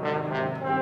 Música